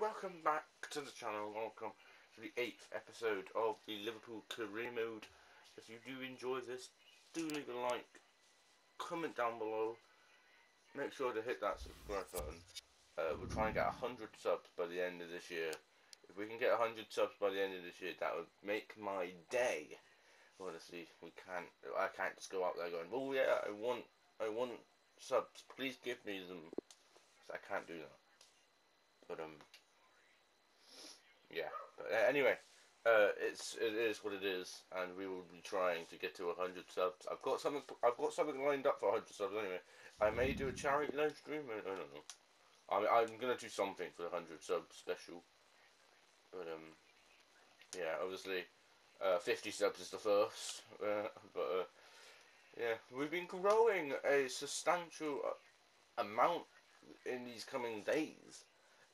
welcome back to the channel. Welcome to the eighth episode of the Liverpool career mode. If you do enjoy this, do leave a like, comment down below. Make sure to hit that subscribe button. Uh, we're trying to get 100 subs by the end of this year. If we can get 100 subs by the end of this year, that would make my day. Honestly, we can't. I can't just go out there going, "Oh yeah, I want, I want subs. Please give me them." I can't do that. But um, yeah. Uh, anyway, uh, it's it is what it is, and we will be trying to get to hundred subs. I've got something. I've got something lined up for hundred subs. Anyway, I may do a charity live stream. I, I don't know. I'm I'm gonna do something for the hundred subs special. But um, yeah, obviously, uh, fifty subs is the first. Uh, but uh, yeah, we've been growing a substantial uh, amount in these coming days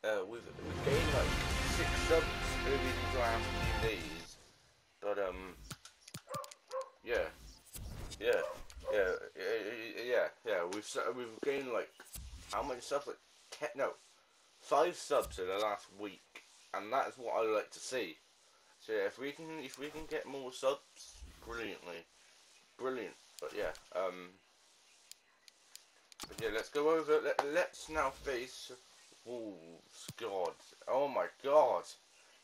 we've, we've gained like six subs over these last few days, but um, yeah, yeah, yeah, yeah, yeah, we've we've gained like how many subs? Like ten, no, five subs in the last week, and that's what I like to see. So yeah, if we can if we can get more subs, brilliantly, brilliant. But yeah, um, but yeah, let's go over. Let, let's now face Wolves, God. Oh my God.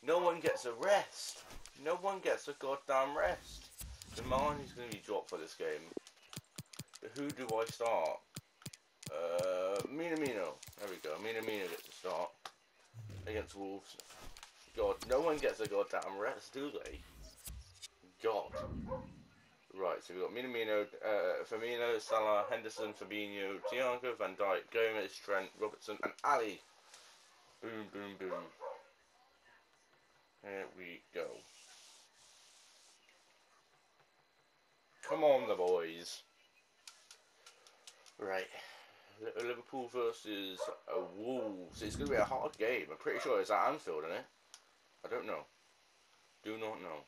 No one gets a rest. No one gets a goddamn rest. The man is going to be dropped for this game. But who do I start? Uh, Minamino. There we go. Minamino gets to start against Wolves. God, no one gets a goddamn rest, do they? God. Right, so we've got Minamino, uh, Firmino, Salah, Henderson, Fabinho, Thiago, Van Dijk, Gomez, Trent, Robertson, and Ali. Boom, boom, boom. Here we go. Come on, the boys. Right. Liverpool versus uh, Wolves. It's going to be a hard game. I'm pretty sure it's at Anfield, isn't it? I don't know. Do not know.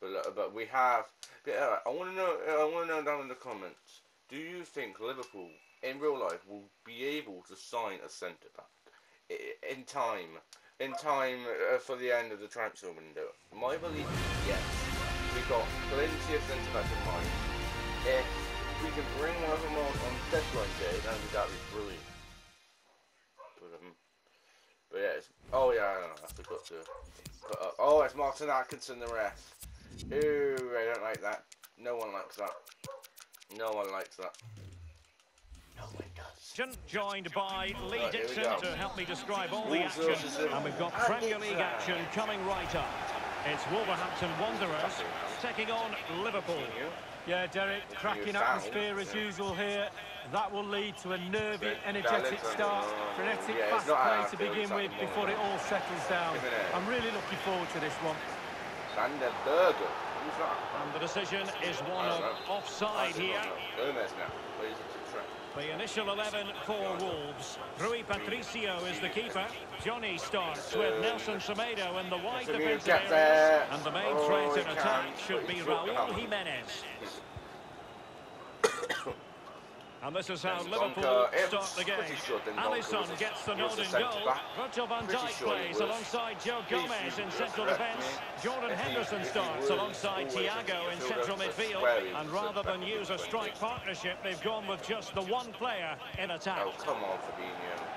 But uh, but we have. Yeah, I want to know. I want to know down in the comments. Do you think Liverpool in real life will be able to sign a centre back? In time, in time uh, for the end of the transfer window. My belief is yes. We've got plenty of centre back in mind. If we can bring Havermont on deadline day, then that would be brilliant. But, um, but yeah, it's, oh yeah, I, don't know, I forgot to put up. Oh, it's Martin Atkinson, the ref. Ooh, I don't like that. No one likes that. No one likes that. Joined by Lee right, Dixon to help me describe all the action. And we've got Premier League action coming right up. It's Wolverhampton Wanderers taking on Liverpool. Yeah, Derek, cracking atmosphere as usual here. That will lead to a nervy, energetic start, frenetic, fast play to begin with before it all settles down. I'm really looking forward to this one. And the decision is one of offside here. Gomez now. The initial 11 for Wolves. Rui Patricio is the keeper. Jonny starts with Nelson Semedo in the wide defensive area. And the main threat in attack should be Raul Jimenez. And this is how Liverpool start the game. Alisson gets the nod in goal. Virgil van Dijk plays alongside Joe Gomez in central defence. Jordan Henderson starts alongside Thiago in central midfield. And rather than use a strike partnership, they've gone with just the one player in attack. Oh, come on, Fabinho.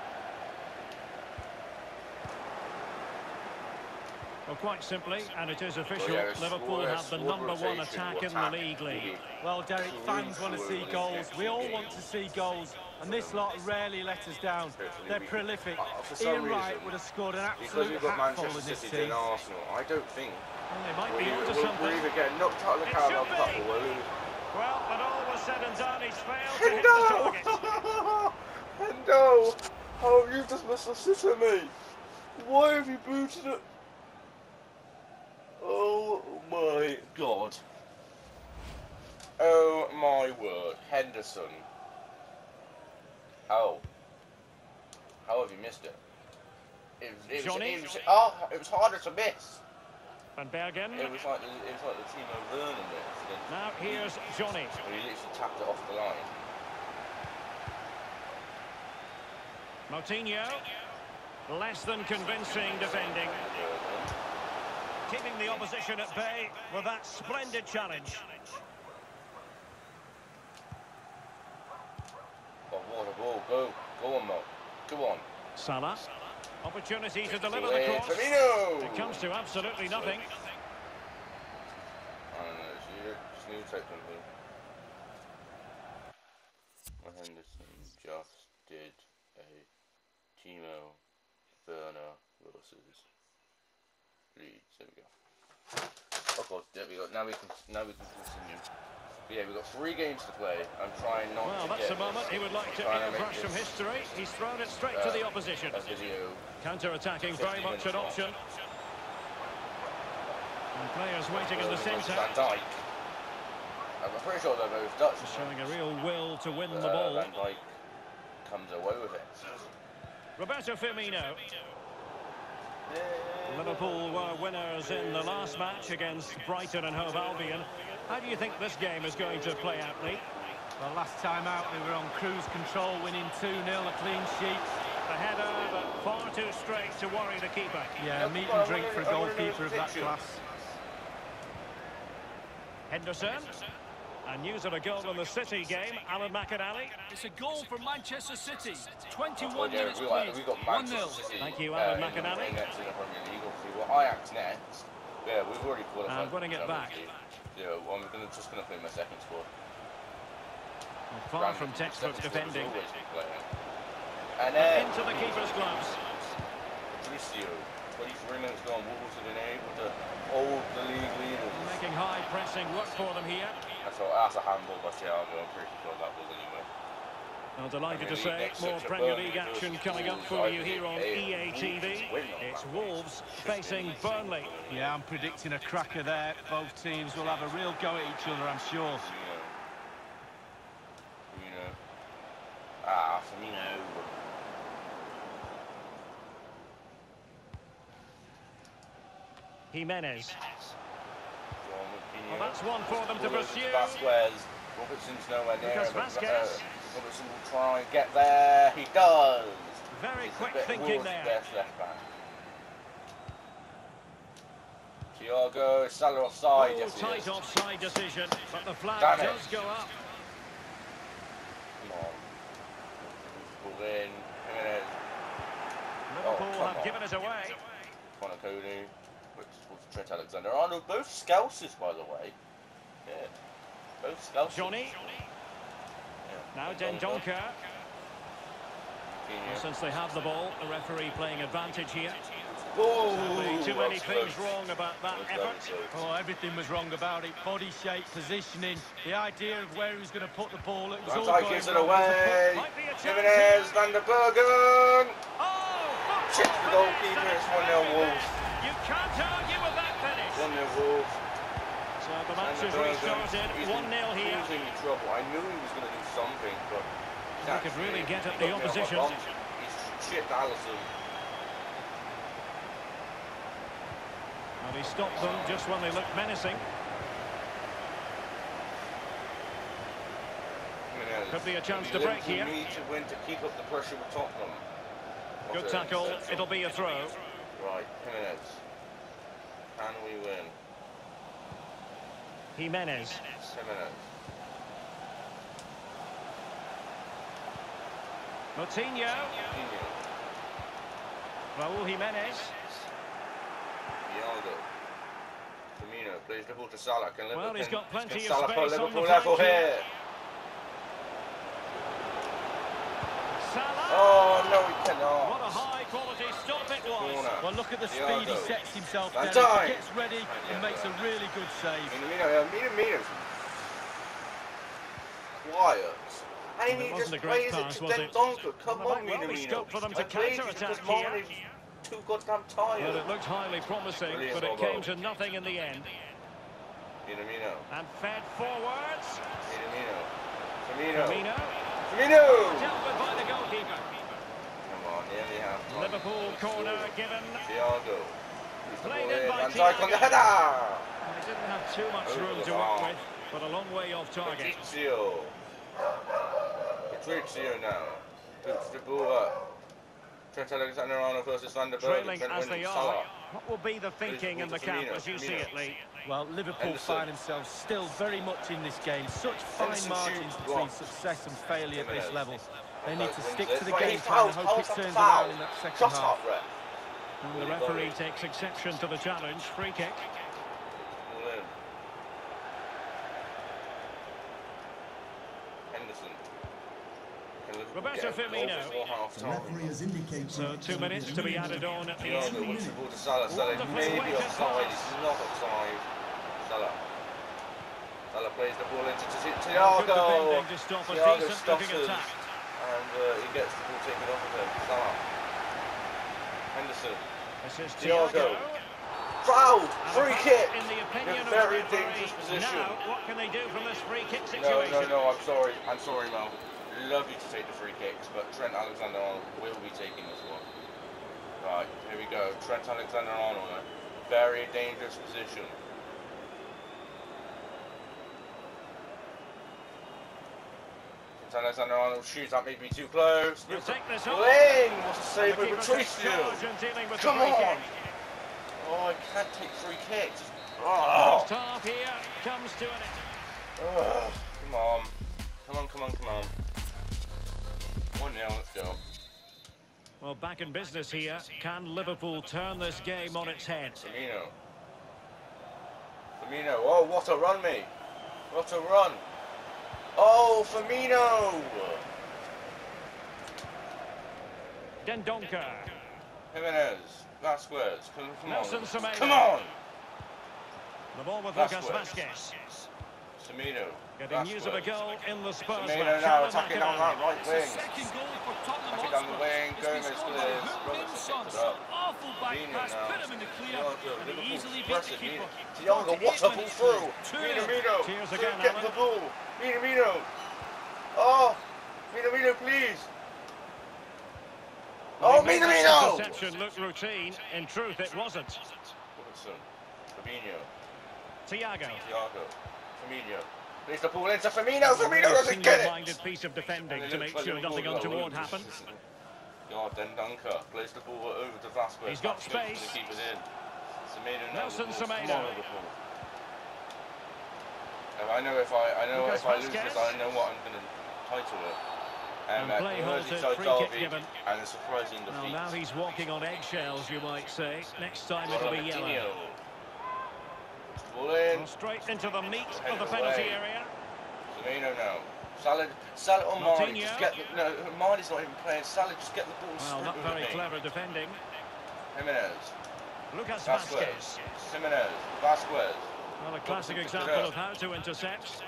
Well, quite simply, and it is official, Liverpool have the number one attack in the league league. Well, Derek, fans want to see goals. We all want to see goals, and this lot rarely let us down. They're prolific. Ian Wright would have scored an absolute hatful in this team. Arsenal, I don't think. Well, they might be onto something. We'll either get knocked out of the Cup or we'll lose. Well, when all was said and done, he's failed to hit the target. Hendo! Oh, you've just missed a sit at me. Why have you booted it? Oh my god. Oh my word. Henderson. How? How have you missed it? It was, it Johnny? Was, it was, oh, it was harder to miss. Van Bergen. It was like the, it was like the team of learning it. Now here's Jonny. He literally tapped it off the line. Moutinho. Less than convincing defending. Keeping the opposition at bay with that splendid challenge. Oh, what a ball. Go. Go on, Mo. Go on. Salah. Opportunity to deliver the cross. Firmino. It comes to absolutely nothing. I don't know. Just need to. Henderson just did a Timo Werner versus Leeds. There we go. Oh god, there we go. Now we can now we can continue. But yeah, we've got three games to play. I'm trying not well, to that's get a moment he would like to brush from history. He's thrown it straight uh, to the opposition. Counter-attacking, very much an option. And players waiting in the centre. Van Dijk. I'm pretty sure they're both Dutch. Showing a real will to win uh, the ball. Van Dijk comes away with it. Roberto Firmino. Liverpool were winners in the last match against Brighton and Hove Albion. How do you think this game is going to play out, Lee? Well, last time out they were on cruise control, winning 2-0, a clean sheet. The header, but far too straight to worry the keeper. Yeah, meat and drink for a goalkeeper of that class. Henderson. And news of a goal in the City game, Alan McInally. It's a goal for Manchester City. 21 oh, yeah, minutes played. We got 1-0. Thank you, Alan uh, McInally. In, in well, Ajax next. Yeah, we've already qualified. And winning it back. Yeah, well, I'm gonna, just going to play my second squad. Far from textbook defending. And then... Into the keeper's gloves. Patricio. 23 minutes gone. Wolves have been able to hold the league leaders. Making high pressing work for them here. That's a, that's a handball by Thiago. I'm pretty sure that was anyway. Well, delighted to say more Premier League action coming up for you here on EA TV. It's Wolves facing Burnley. Yeah, I'm predicting a cracker there. Both teams will have a real go at each other, I'm sure. Firmino. Ah, Firmino. Jimenez. Well, that's one for them to pursue. Vazquez. Robertson's nowhere near him. Uh, Robertson will try and get there. He does. Very quick thinking there. Best left back. Thiago, Salah offside. Oh, yes, tight offside decision, but the flag Damn does it. go up. Come on. Pull in. Liverpool oh, have on. given it away. Conor Coady. Trent Alexander-Arnold, both Scousers, by the way. Yeah, both Scousers. Jonny. Yeah. Now Dendoncker. since they have the ball, the referee playing advantage here. Oh, too many things close. wrong about that effort. Oh, everything was wrong about it. Body shape, positioning, the idea of where he was going to put the ball. It was Van all going gives it away. Jimenez, Van der Bergen. Oh, Chips the goalkeeper. It's 1-0 Wolves. So the match has restarted. 1-0 here. Trouble. I knew he was going to do something, but... He could really get at the opposition. He's chipped Alisson. Well, he stopped them just when they looked menacing. Could be a chance to break here. need to win to keep up the pressure with Tottenham. Good uh, tackle. It'll be a throw. Right, Jimenez. Can we win? Jimenez. Jimenez. Moutinho. Raul Jimenez. Thiago. Firmino plays the ball to Salah. Can Liverpool, well, he's got plenty of Salah space Liverpool on level here. here. Salah. Oh, no, he cannot. High-quality stop it was. Well, look at the speed he sets himself down. He gets ready and makes a really good save. Quiet. I mean, just plays pass, it to Dendoncker. Come on, Minamino. for them to counter-attack here. too goddamn tired. Well, it looked highly promising, but it came to nothing in the end. Minamino. And fed forwards. Minamino. Firmino. Firmino. Firmino! Dealt with by the goalkeeper. Come on, nearly half. Liverpool corner given. Thiago. Played in by Van Dijk on the header! He didn't have too much Over room to work with, but a long way off target. Patricio. Patricio now. Puts the ball up. Trent Alexander-Arnold versus Van der Trailing as they are. What will be the thinking in the camp as you see it, Lee? Well, Liverpool Henderson. find themselves still very much in this game. Such fine Henderson margins shoot. between success and failure at this level. They need to stick to the game plan and hope it turns around in that second half. And the referee takes exception to the challenge. Free kick. Roberto Firmino. So two minutes to be added on at the end. Salah. Salah maybe offside. It's not offside. Salah. Salah plays the ball into Thiago. Thiago stops him. And uh, he gets the ball taken off of him. Salah. Henderson. Thiago. Foul! Free kick! In the opinion in a very dangerous position. Now, what can they do from this free kick situation? No, no, no, I'm sorry. I'm sorry, Mel love you to take the free kicks, but Trent Alexander-Arnold will be taking this one. Right, here we go. Trent Alexander-Arnold, a very dangerous position. Trent Alexander-Arnold shoots, that may be too close. You'll take this Bling! What's the save over Patricio? Come on! Oh, I can't take free kicks. Oh. First half here comes to an end. Oh, come on. Come on, come on, come on. 1 0, let's go. Well, back in business here. Can Liverpool turn this game on its head? Firmino. Firmino. Oh, what a run, mate. What a run. Oh, Firmino. Dendoncker. Jimenez. Vazquez. Come, come Nelson on. Semedo. Come on. The ball with Vazquez. Lucas Vazquez. Semedo. Getting news of a goal in the Spurs Semedo now attacking down that right wing. Attacking down the wing, Gomez clears, Robertson picks it up. Now. Thiago, Liverpool's pressing. Thiago, what a ball through! Minamino, get the ball! Minamino! Oh! Minamino, please! Oh, Minamino! Interception looked routine. In truth, it wasn't. Robertson, Fabinho. Thiago. Thiago. Firmino. Leaves the ball into Firmino. Firmino doesn't get it. minded piece of defending to make sure nothing untoward happens. God, dunker plays the ball over to Vazquez. He's got space. Keep it in. Semedo Nelson Semedo. I know if I, I know if I lose this, I know what I'm going to title it. Um, and play halted, free kick given. And a surprising defeat. Well, now he's walking on eggshells, you might say. Next time it'll be yellow. Ball in. straight into the meat of the penalty away. area. Firmino now. Salah, Salah or Marty, just get the, no, Marty's not even playing. Salah, just get the ball. Well, not very clever defending. Jimenez. Lucas Vazquez. Vazquez. Jimenez. Vazquez. Well, a classic example of how to intercept.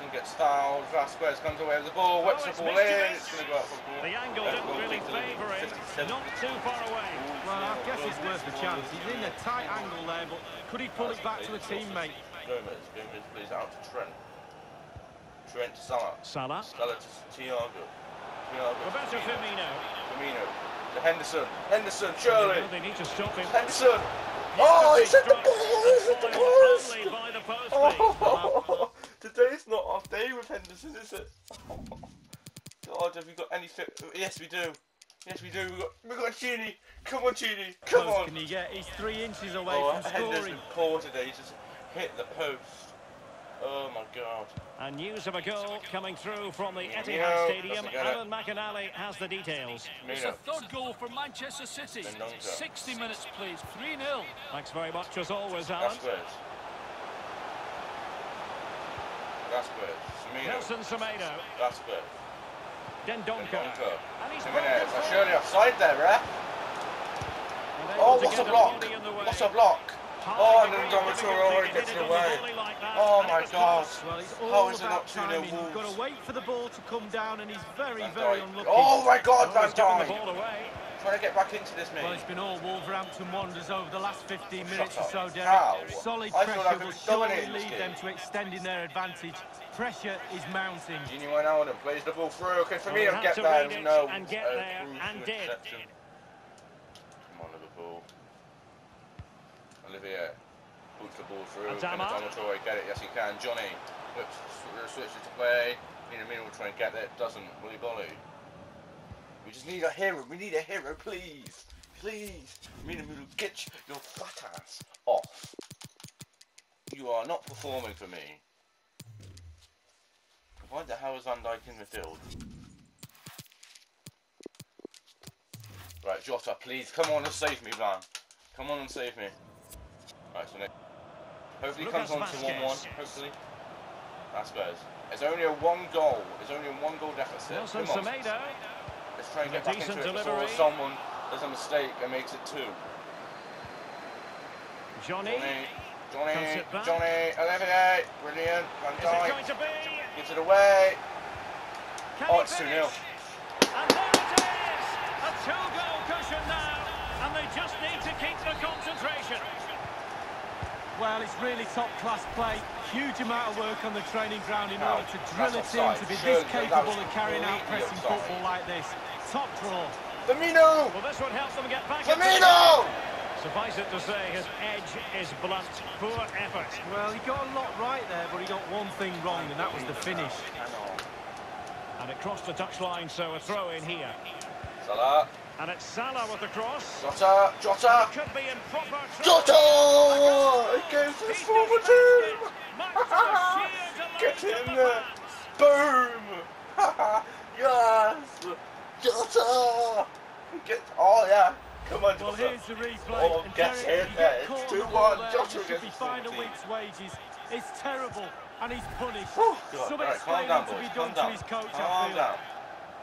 Henderson gets fouled. Vazquez comes away with the ball, whips oh, the ball in. It's going to go out for goal. The angle didn't really favour him. Not too far away. Well, I guess it's worth a chance. He's in a tight angle there, but could he pull it back to a teammate? Gomez, Gomez plays out to Trent. Trent to Salah. Salah. Salah to Thiago. Thiago. Roberto Firmino. Firmino. To Henderson. Henderson, surely. They need to stop him. Henderson. Oh, he's at the ball! He's at the post! The post oh, today's not our day with Henderson, is it? God, have we got any fit? Yes, we do. Yes, we do. We've got, we got Chini. Come on, Chini. Come on. can he get? He's three inches away oh, from scoring. Henderson poor today. He just hit the post. Oh my God. And news of a goal coming through from the Etihad Stadium. Alan McInally has the details. It's a third goal for Manchester City. 60 minutes, please. 3-0. Thanks very much as always, Alan. Semedo. Nelson Semedo. And he's Jimenez. Surely offside there, eh? ref. Oh, what a block. What a block. Oh, oh, and then Domatoro already gets it away. Oh my God. How is it not 2 0 Wolves? You've got to wait for the ball to come down, and he's very, very unlucky. Oh my God, Van Dijk. Trying to get back into this, mate. Well, it's been all Wolverhampton Wanderers over the last 15 minutes or so, Derek. How? Solid I pressure will surely lead them to extending their advantage. Pressure is mounting. Out and plays the ball through. Okay, for me, I'll get there. No, and get uh, there and did. Come on, Liverpool. Olivier puts the ball through. Can get it? Yes, he can. Jonny switches to play. Minamino will try and get there. Doesn't. Willy Boly. We just need a hero. We need a hero, please. Please. Minamino, get your fat ass off. You are not performing for me. Why the hell is Van Dijk in the field? Right, Jota, please come on and save me, man. Come on and save me. Right, so Nick. Hopefully he comes on to 1 1. Hopefully. That's Spurs. It's only a one goal. It's only a one goal deficit. Nelson. Semedo. Let's try and get back into it before someone does a mistake and makes it two. Jonny. Jonny. Jonny. Jonny. Eliminate. Brilliant. Van Dijk. Gives it away. Can oh, it's 2 0. And there it is. A two goal cushion now. And they just need to keep the concentration. Well, it's really top-class play. Huge amount of work on the training ground in order to drill it in to be this capable of carrying out pressing football like this. Top draw. Firmino! Well, this would helps them get back. Firmino! Suffice it to say, his edge is blunt. Poor effort. Well, he got a lot right there, but he got one thing wrong, and that was the finish. And it crossed the touchline, so a throw in here. Salah. And it's Salah with the cross. Jota, Jota. It could be in proper Jota! Against his former team! Get in there! Boom! yes! Jota! Get, oh yeah! Come on, Jota. Well, here's the replay. Oh, get in there. It's 2-1. Jota should be fined a week's wages. It's terrible, and he's punished. Oh, Some right, explaining down, to be done to his coach, calm down.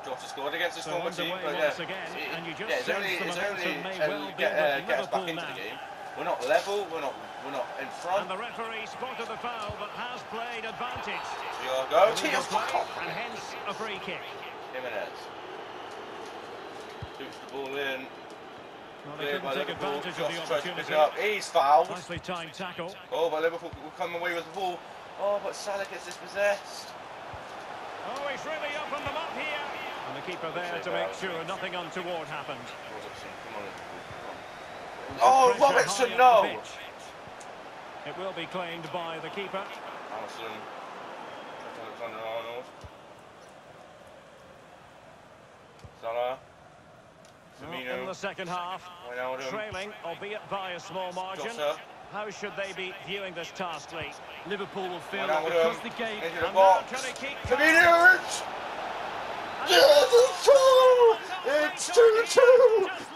Jota scored against his so former team, but yeah, again, and you just yeah, it's only, it's only well get, uh, get us back into now. the game. We're not level, we're not, we're not in front. And the referee spotted the foul, but has played advantage. Thiago, Thiago, and hence a free kick. Jimenez shoots the ball in. Well, they couldn't take advantage of the opportunity. Up. He's fouled. Nicely timed tackle. Oh, but Liverpool will come away with the ball. Oh, but Salah gets dispossessed. Oh, he's really opened them up here. And the keeper there to make uh, sure nothing untoward happened. Oh, Robertson, no! It will be claimed by the keeper. Alisson, Alexander-Arnold. Salah. Well, in the second half, Wijnaldum. trailing, albeit by a small margin. Jota. How should they be viewing this task, Lee? Liverpool will feel that because the game... Into the box. Firmino! Yes, it's two! It's 2-2!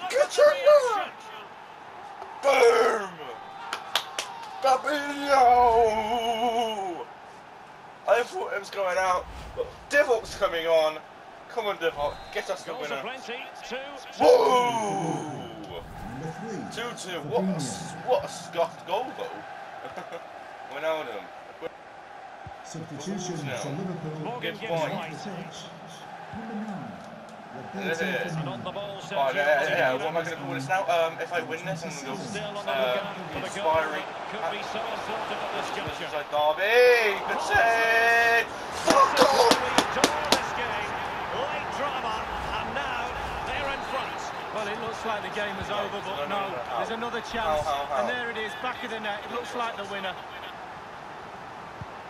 Get in there! Boom! Fabinho! I thought it was going out, but Divock's coming on. Come on, Divock, get us the winner. Plenty. Two, two. Whoa! 2-2, what a, what a scuffed goal though. Wijnaldum. Substitution for Liverpool. Morgan gives white. Number nine. It is. On the ball, oh, yeah, yeah, yeah. What am I going to call this now? Um, if I win this, I'm going to go uh, inspiring. Could be so important at this juncture. Is like Derby. Good save. Fuck off. this game. Late drama, and now they're in front. Well, it looks like the game is over, but no, there's another chance, and there it is, back of the net. It looks like the winner.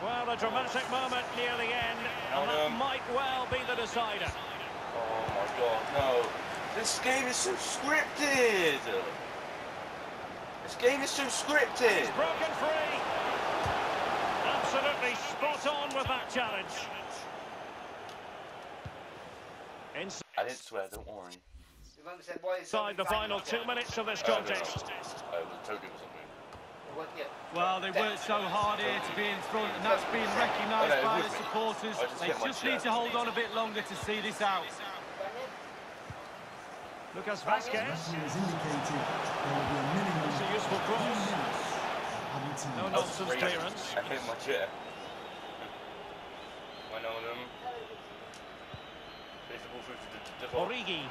Well, a dramatic moment near the end, and that might well be the decider. Oh my god, no. This game is so scripted! This game is so scripted! He's broken free! Absolutely spot on with that challenge. I didn't swear, don't worry. Inside the final two minutes of this contest. I was totally something. Well, they worked so hard here to be in front, and that's been recognised by the supporters. They just need to hold on a bit longer to see this out. Lucas Vazquez. Has indicated there will be a minimum It's a useful cross. No nonsense clearance. I hit my chair. Wijnaldum. Plays the ball through to the Origi.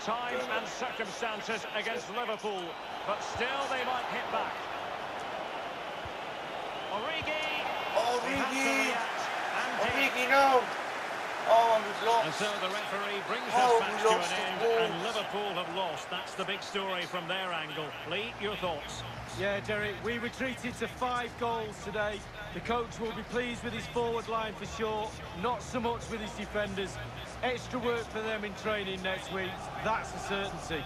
Time and circumstances against Liverpool, but still they might hit back. Origi. Origi. Origi, no. Oh, and we've lost. And so the referee brings oh, this match to an end, and Liverpool have lost. That's the big story from their angle. Lee, your thoughts? Yeah, Derek, we retreated to five goals today. The coach will be pleased with his forward line for sure, not so much with his defenders. Extra work for them in training next week, that's a certainty.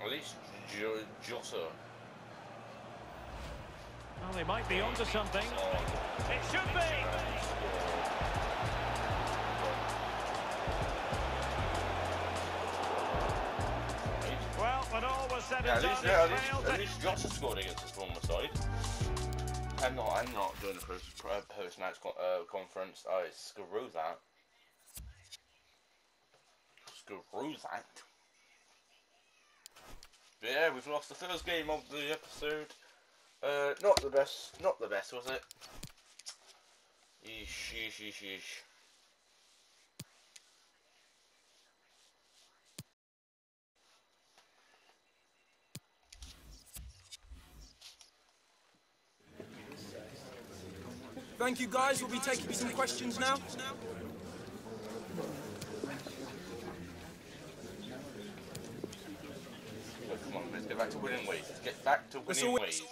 At least Jota. Well, they might be onto something. It should be. Well, when all was said and done, at least, at least Jota scored against his former side. I'm not. I'm not doing the post post match uh, conference. I screw that. Screw that. But yeah, we've lost the first game of the episode. Uh, not the best, not the best, was it? Yeesh, yeesh, yeesh, yeesh. Thank you guys, we'll be taking some questions now. Get back to winning ways. Let's get back to winning ways.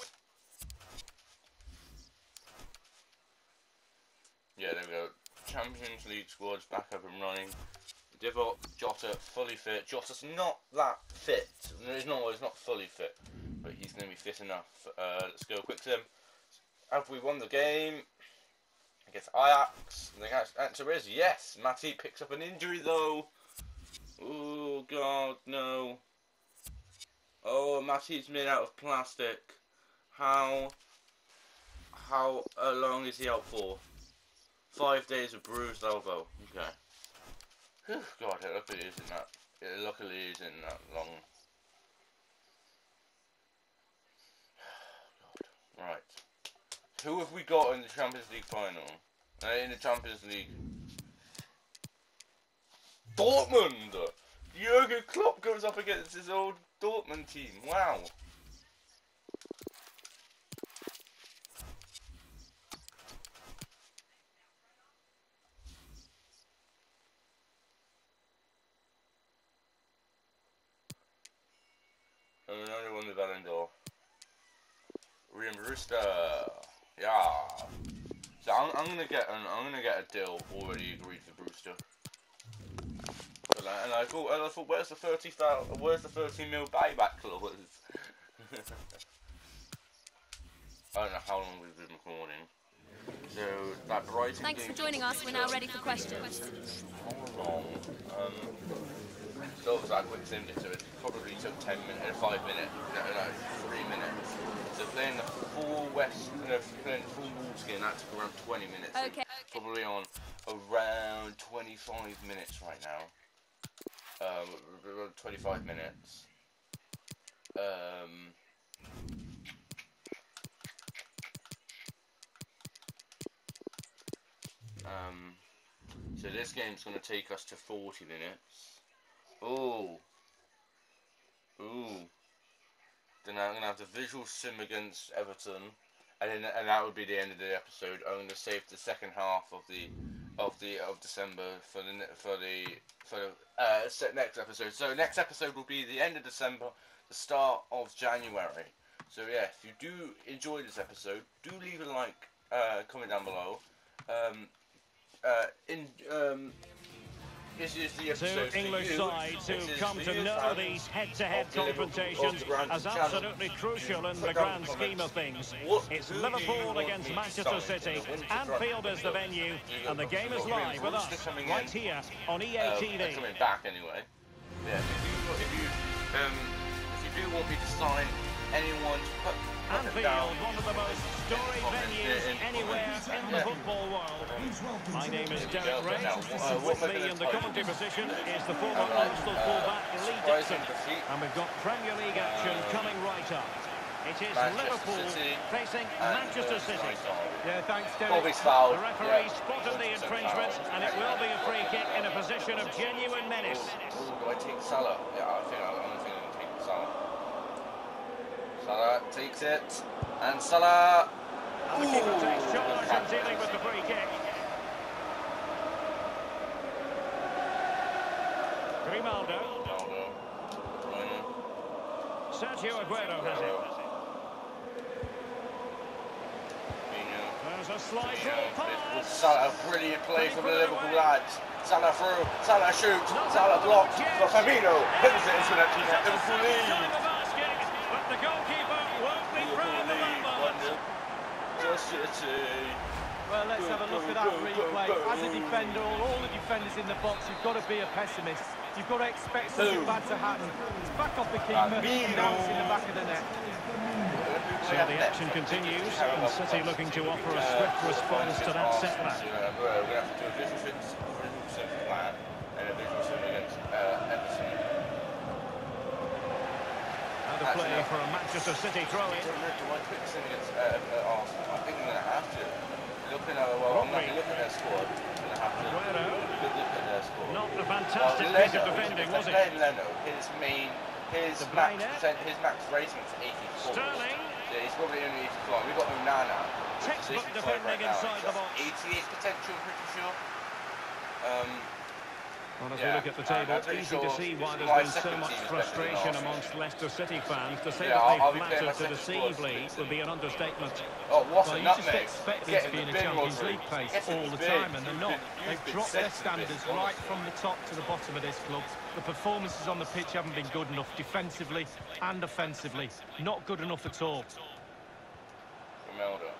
Yeah, there we go. Champions League squad's back up and running. Divock, Jota, fully fit. Jota's not that fit. He's not, he's not fully fit, but he's going to be fit enough. Uh, let's go quick to him. Have we won the game? Against Ajax? The answer is yes. Matty picks up an injury though. Oh god, no. Oh, sheet's made out of plastic. How, how uh, long is he out for? Five days of bruised elbow. Okay. Whew, God, it luckily isn't that. It luckily isn't that long. God. Right. Who have we got in the Champions League final? Uh, in the Champions League. Dortmund! Jurgen Klopp goes up against his old Dortmund team. Wow. And we only the Ballon d'Or. Ryan Brewster. Yeah. So I'm, I'm gonna get an, I'm gonna get a deal already agreed for Brewster and I thought, and I thought, where's the thirty thousand? Where's the thirty mil buyback clause? I don't know how long we've been recording. So that Brighton Thanks for joining us. We're now ready for questions. How long? Um, so it was that quick simulator. So it probably took ten minutes, five minutes, no, no, three minutes. So playing the full West, you know, playing the full Wolfskin, that took around twenty minutes. Okay. Probably on around twenty-five minutes right now um, 25 minutes. Um, um, so this game's going to take us to 40 minutes. Oh. Ooh. Then I'm going to have the visual sim against Everton. And then, and that would be the end of the episode. I'm going to save the second half of the of the of December for the for the for the uh, next episode. So next episode will be the end of December, the start of January. So yeah, if you do enjoy this episode, do leave a like, uh, comment down below. Um, uh, in um, Two English sides who come to know these head-to-head -head confrontations as absolutely crucial in the grand scheme of things. It's Liverpool against Manchester City. Anfield is the venue, and the game is live with us right here on EA TV. Um, coming back anyway. Yeah, if you, if you, um, if you do want me to sign anyone to put Anfield, one of the most storied venues anywhere in the football world. My name is Derek Ray. Uh, with me in the commentary position is the former uh, Arsenal uh, fullback Lee Dixon. And we've got Premier League action uh, coming right up. It is Manchester Liverpool City facing Manchester City. Yeah, thanks, Derek. Foul. The referee yeah. spotted the infringement, and it will be a free kick in a position of genuine menace. Ooh, do I take Salah? Yeah, I think I'm thinking I'm taking Salah. Salah takes it, and Salah. And the keeper takes charge and dealing with the free kick. Grimaldo. Sergio Aguero has it. There's a slide pass. Salah, brilliant play from the Liverpool lads. Salah through, Salah shoots, Salah blocks for Firmino. Headers it into that Liverpool lead. But the goalkeeper won't be proud of that moment. City. Well, let's have a look at that replay. As a defender, all the defenders in the box, you've got to be a pessimist. You've got to expect something bad to happen. It's back off the keeper, now it's in the back of the net. So the action continues, and City looking to offer a swift response to that setback. We're going to have to do a visual sim plan and a visual sim against uh, Everton. And a play for a Manchester City throw-in. Have to. Looking at, well, I'm not looking at their squad. I'm going to have to look at their squad. Not a fantastic well, piece of defending, was it? Leno, his main, his max, his max rating is 84. Sterling. Yeah, he's probably only 85. We've got Onana. Textbook defending right inside the box. 88 potential, pretty sure. Um, well, as yeah, we look at the table, it's easy sure to see why there's been so much frustration amongst Leicester City fans. To say yeah, that they've flattered to deceive League would be an understatement. Oh, what well, a you just expect them to be in a Champions League place all the time, and they're not. They've dropped their standards right from the top to the bottom of this club. The performances on the pitch haven't been good enough, defensively and offensively. Not good enough at all. Ronaldo.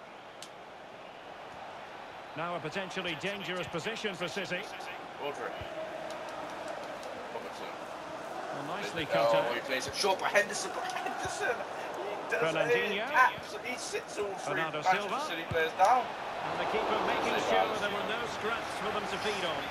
Now a potentially dangerous position for City. Audrey. Nicely cut oh, he plays it short by Henderson, but Henderson, he does Fernandinho. it. Absolutely, he sits all three Bernardo Manchester Silva. City players down. And the keeper making sure there were no scraps for them to feed on.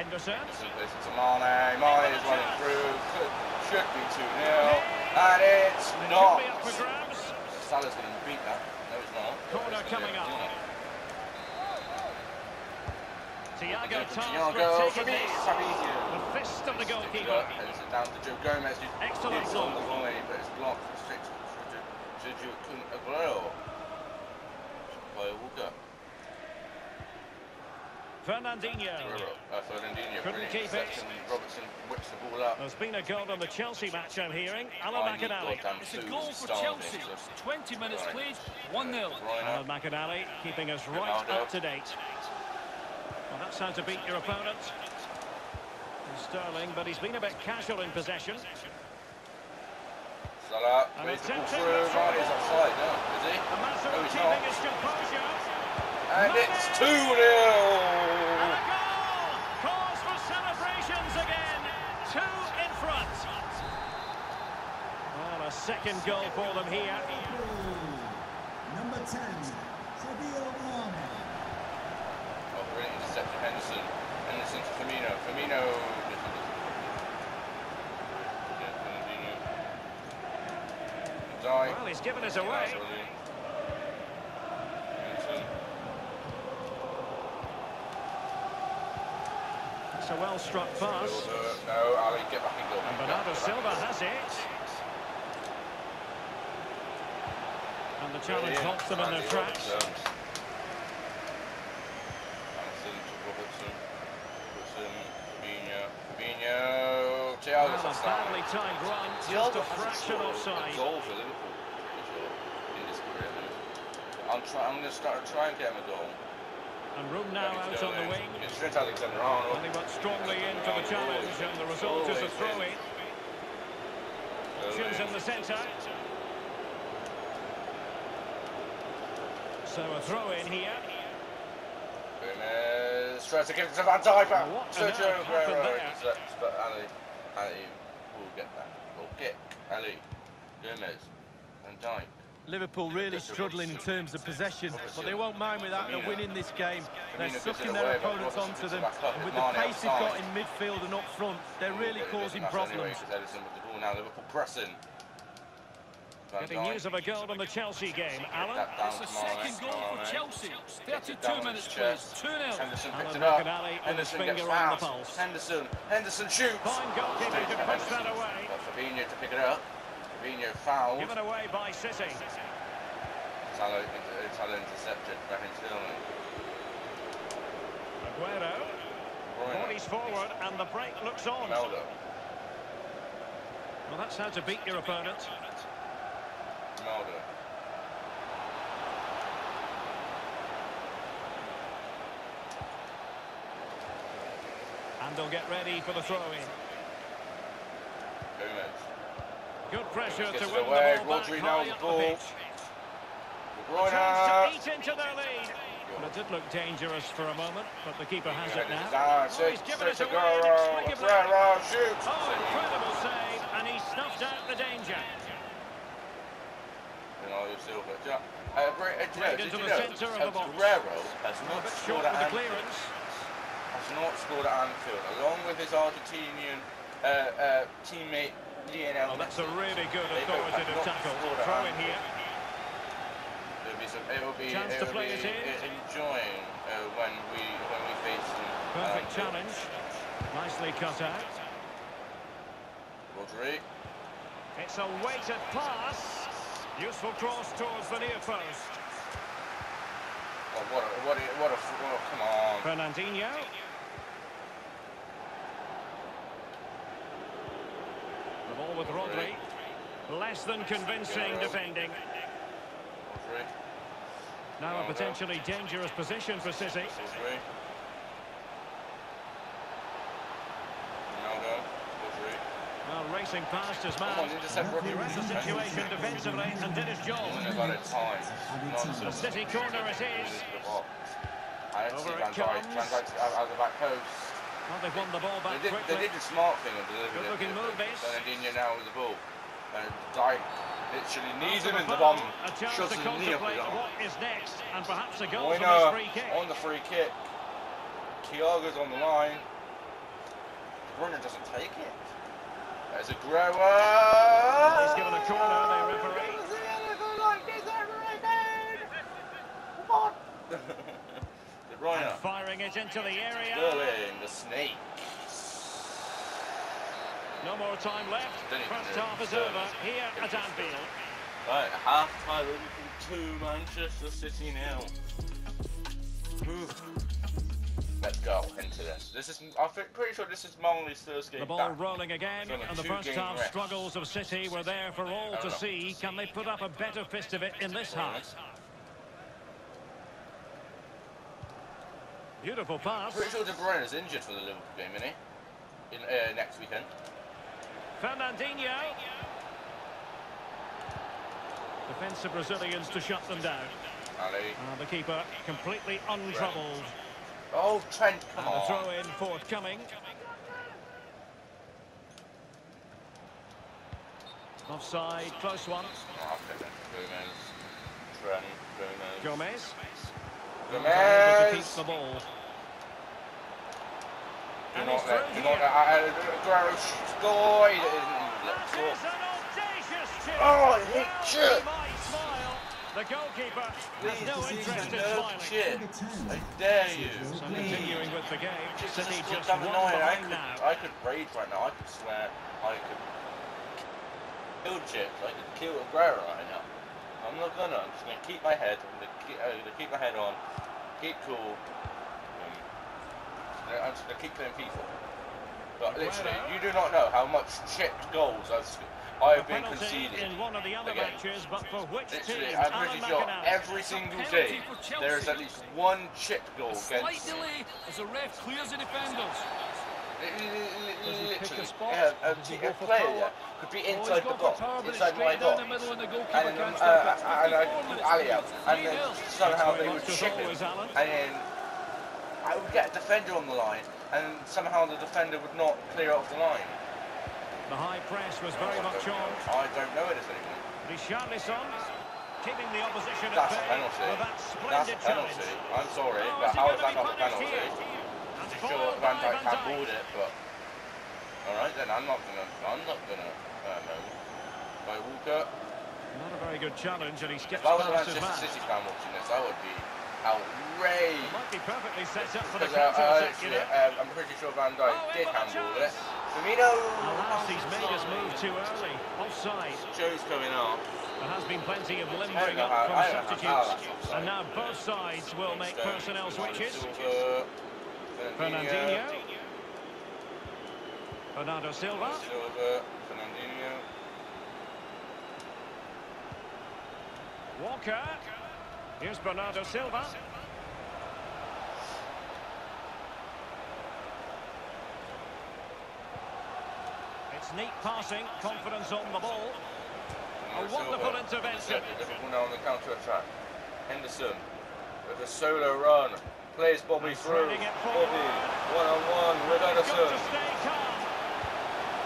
Henderson. Henderson plays it to Mane. Mane is running through. Could, should be 2 0. And it's not. Up for grabs. Salah's going to beat that. No, it's not. Corner coming up. Thiago Thiago taking this. The fist of the goalkeeper. It's down to Joe Gomez. Excellent it's on the volley, but it's blocked. Straight to Sergio Kun Aguero. By Walker. Fernandinho. Uh, Fernandinho. Couldn't keep it. Robertson whips the ball up. There's been a goal on the Chelsea match, I'm hearing. Alan McInally. It's a goal for Chelsea. 20 minutes played, 1-0. Alan McInally keeping us right up to date. Well, that's how to beat your opponent. Sterling, but he's been a bit casual in possession. Salah, plays the ball through. Mane's offside now, is he? No, he's not. And it's 2 0. And a goal! Cause for celebrations again. Two in front. Well, a second goal for them here. Number 10, Sadio Mane. Brilliant interception, Henderson. Henderson to Firmino. Firmino. Well, he's given us away. It's a well-struck pass. No, Ali, get back and go. And Bernardo Silva has it. And the challenge halts them in their tracks. A timed run, just a fraction offside. goal for Liverpool in his career. I'm trying. I'm going to start try and get him a goal. And room now out on the wing. It's Trent Alexander-Arnold. And he went strongly into the oh, challenge, and the result oh, is a throw-in. Options in the centre. So a throw-in here. Gomez tries to give it to Van Dijk, but What on Sergio Aguero but Ali, Ali will get get Ali, Gomez, Van Dijk. Liverpool really struggling in terms of possession, but they won't mind with that. They're winning this game. They're sucking their opponents onto them. And with the pace they've got in midfield and up front, they're really causing doesn't matter anyway, problems. 'cause Ederson with the ball now Liverpool pressing. Van Getting news of a goal in the Chelsea game. Alan? It's the second goal for Chelsea. 32 minutes, please. 2-0. Henderson picked it up. Henderson gets fouled. Henderson. Henderson shoots. Fine goalkeeper to push that away. Fabinho to pick it up. Fabinho fouled. Given away by City. Salah, Salah intercepted. Raheem Sterling. Aguero. Bodies forward and the break looks on. Well, that's how to beat your opponent. Ronaldo. And they'll get ready for the throw-in. Good pressure to win away. the ball Rodri back now the ball. De Bruyne. to eat into their lead. Well, it did look dangerous for a moment, but the keeper has it now. Ah, oh, he's given it away. Oh, incredible save, and he snuffed out the danger. Bernardo Silva. Uh, uh, you know, into the know, centre of the box. Aguero has not scored at Anfield. Has not scored at Anfield, along with his Argentinian uh, uh, teammate Lionel. Oh, that's a really good authoritative tackle. Throw in here. It'll be, some, it'll be, Chance it'll to play be it in. enjoying uh, when we when we face them. Perfect challenge. Nicely cut out. Rodri. It's a weighted pass. Useful cross towards the near post. Oh, what a, what a, what a, oh, come on. Fernandinho. The ball with Rodri. Less than convincing defending. Now a potentially dangerous position for City. Rodri. Well, racing past his man. He read the situation defensively and did his job. The City corner it is. I don't see Van Dijk. Van Dijk's out the back post. Well, they've won the ball back they did, quickly. They did the smart thing and delivered Good looking move, this. Fernandinho now with the ball. And Dijk literally knees him in the bomb. A chance to contemplate what is next and perhaps a goal Boyna from his free kick. on the free kick. Thiago's on the line. De Bruyne doesn't take it. There's a grower. He's given a corner, they referee. De Bruyne. And firing it into the area. Sterling, the snake. No more time left. First half is over here at Anfield. Right, half time Liverpool 2, Manchester City now. Let's go into this. This is, I'm pretty sure this is Molly's first game The ball back. rolling again, and the first half rest. struggles of City were there for all to know. see. Can they put up a better fist of it in this half? Beautiful pass. Pretty sure De Bruyne is injured for the Liverpool game, isn't he? In, uh, next weekend. Fernandinho. Defensive Brazilians to shut them down. Ali. Uh, the keeper completely untroubled. Oh, Trent, come and on. throw in forthcoming. Offside, close one. Oh, Gomez. Trent, Gomez. Gomez. Gomez. To keep the ball. Do not let, do not let, uh, Aguero score. Oh, he hit chip. The goalkeeper has Please, no interest in smiling. Shit. I dare you. So continuing with the game, Just, City just, just one annoying. I could, now. I could rage right now. I could swear. I could kill chips. I could kill Aguero right now. I'm not gonna. I'm just gonna keep my head. I'm gonna keep, uh, gonna keep my head on. Keep cool. Um, I'm just gonna keep playing FIFA. But literally, you do not know how much chipped goals I've I have been conceding. in one of the other Again. matches, but for which Literally, team? I'm pretty sure every single day there is at least one chip goal against. delay as the ref clears the defenders. Literally, a yeah, a, Does he t- go a player yeah, could be Oh, inside the box, power, but it's inside my box, and the goalkeeper and uh, stop it. uh, and I 54 put minutes Ali to out, and then somehow they would chip him, and then I would get a defender on the line, and somehow the defender would not clear off the line. The high press was very much on. I don't know it is anymore. Richarlison keeping the opposition That's at a bay penalty. with that That's splendid a penalty. challenge. I'm sorry, Oh, but how is that not a penalty? Pretty sure Van Dijk can't board it, but all right then. I'm not gonna. I'm not gonna Uh, no. By Walker. Not a very good challenge, and he skips if I was past a his Manchester man. City fan watching this, I would be outraged. Might be perfectly set up for the uh, uh, actually, um, I'm pretty sure Van Dijk Oh, did in for the handle chance. It. Firmino! Alas, he's made his move too early. Offside. Joe's coming off. There has been plenty of I limbering up how- from I don't know how substitutes. And now both sides will make Stones, personnel switches. Silva, Fernandinho. Bernardo Silva. Silva, Fernandinho. Walker. Here's Bernardo Silva. It's neat passing, confidence on the ball. A wonderful intervention. Liverpool now on the counter attack. Henderson with a solo run. Plays Bobby through. Bobby one on one with Henderson. to stay calm.